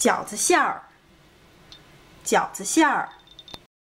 饺子馅儿饺子馅儿